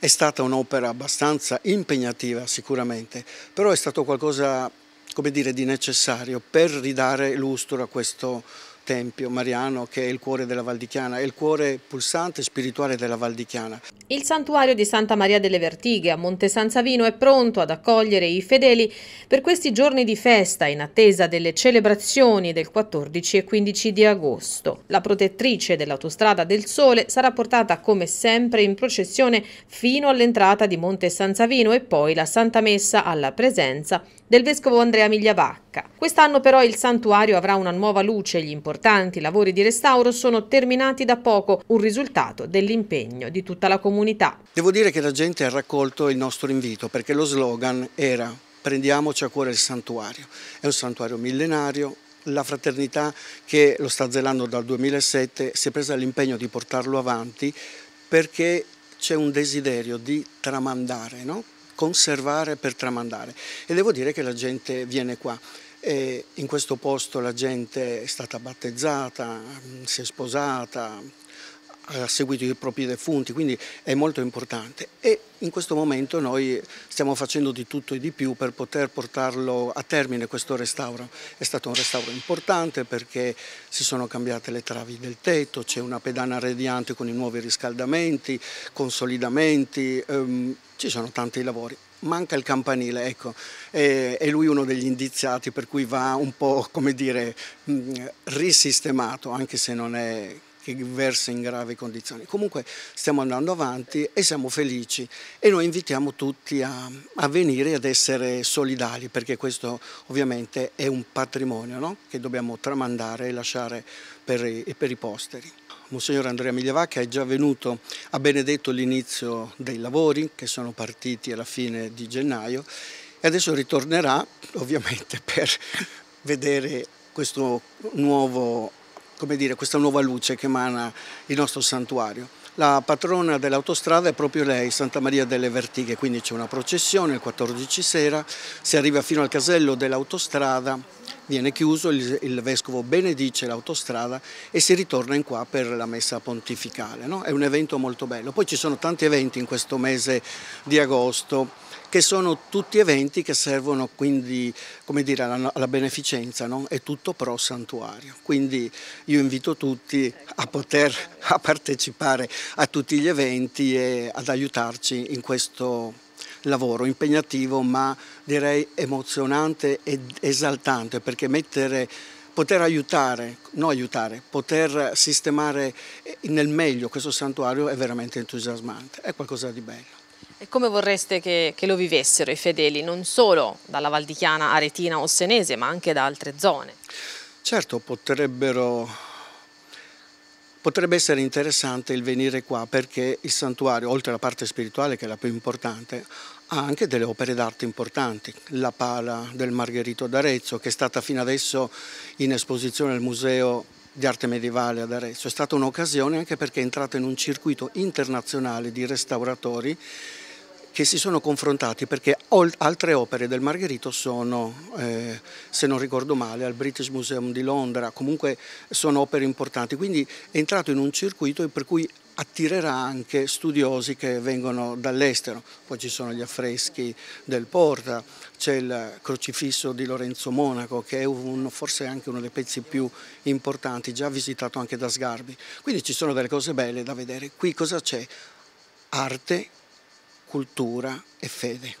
È stata un'opera abbastanza impegnativa sicuramente, però è stato qualcosa come dire, di necessario per ridare lustro a questo Tempio Mariano che è il cuore della Val di Chiana, è il cuore pulsante spirituale della Val di Chiana. Il santuario di Santa Maria delle Vertighe a Monte San Savino è pronto ad accogliere i fedeli per questi giorni di festa in attesa delle celebrazioni del 14 e 15 di agosto. La protettrice dell'autostrada del Sole sarà portata come sempre in processione fino all'entrata di Monte San Savino e poi la Santa Messa alla presenza del vescovo Andrea Migliavacca. Quest'anno però il santuario avrà una nuova luce gli importanti lavori di restauro sono terminati da poco, un risultato dell'impegno di tutta la comunità. Devo dire che la gente ha raccolto il nostro invito perché lo slogan era prendiamoci a cuore il santuario. È un santuario millenario, la fraternità che lo sta zelando dal 2007 si è presa l'impegno di portarlo avanti perché c'è un desiderio di tramandare, no? conservare per tramandare e devo dire che la gente viene qua. E in questo posto la gente è stata battezzata, si è sposata, ha seguito i propri defunti, quindi è molto importante e in questo momento noi stiamo facendo di tutto e di più per poter portarlo a termine questo restauro. È stato un restauro importante perché si sono cambiate le travi del tetto, c'è una pedana radiante con i nuovi riscaldamenti, consolidamenti, ehm, ci sono tanti lavori manca il campanile, ecco, è, è, lui uno degli indiziati per cui va un po', come dire, risistemato, anche se non è che versa in gravi condizioni. Comunque stiamo andando avanti e siamo felici e noi invitiamo tutti a, a venire ad essere solidali perché questo ovviamente è un patrimonio no? che dobbiamo tramandare e lasciare per i, per i posteri. Monsignor Andrea Migliavacca è già venuto a Benedetto l'inizio dei lavori che sono partiti alla fine di gennaio e adesso ritornerà ovviamente per vedere nuovo dire, questa nuova luce che emana il nostro santuario. La patrona dell'autostrada è proprio lei, Santa Maria delle Vertighe, quindi c'è una processione il 14 sera, si arriva fino al casello dell'autostrada, viene chiuso, il, il, vescovo benedice l'autostrada e si ritorna in qua per la messa pontificale. No? È un evento molto bello. Poi ci sono tanti eventi in questo mese di agosto che sono tutti eventi che servono quindi dire, alla, alla beneficenza, no? è tutto pro santuario. Quindi io invito tutti a poter a partecipare a tutti gli eventi e ad aiutarci in questo lavoro impegnativo ma direi emozionante ed esaltante perché mettere poter aiutare, non aiutare, poter sistemare nel meglio questo santuario è veramente entusiasmante, è qualcosa di bello. E come vorreste che, che, lo vivessero i fedeli, non solo dalla Valdichiana Aretina o Senese, ma anche da altre zone? Certo, potrebbero, potrebbe essere interessante il venire qua perché il santuario, oltre alla parte spirituale che è la più importante, ha anche delle opere d'arte importanti. La pala del Margherito d'Arezzo, che è stata fino adesso in esposizione al Museo di arte medievale ad Arezzo, è stata un'occasione anche perché è entrata in un circuito internazionale di restauratori che si sono confrontati perché altre opere del Margherito sono, eh, se non ricordo male, al British Museum di Londra, comunque sono opere importanti, quindi è entrato in un circuito per cui attirerà anche studiosi che vengono dall'estero, poi ci sono gli affreschi del Porta, c'è il crocifisso di Lorenzo Monaco che è un, forse anche uno dei pezzi più importanti, già visitato anche da Sgarbi, quindi ci sono delle cose belle da vedere. Qui cosa c'è? Arte, cultura e fede.